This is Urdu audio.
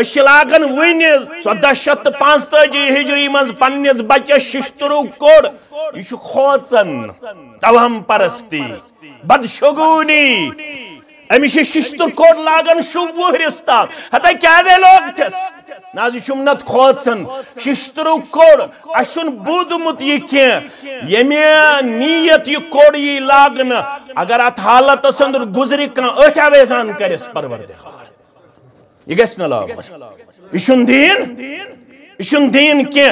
اس لاگن ون ژۄدہ شیٚتھ تہٕ پانٛژھ تٲجی ہجری منٛز پننس بچس ششترو کوڑ یہ کھوژن توہم پرستی بدشگونی امس ششتر کوڑ لاگن شو وہرس تام ہتا کیا دے لوگ تھس ناز یہ نت کھوژن ششترو کوڑ اشن بودمت یہ کی یمی نیت یہ کوڑ یہ لاگن اگر ات حالت اندر گزری کان اچھا ویزان کرس پروردگار. یہ گھس نا لاگ یہ دین یہ دین کی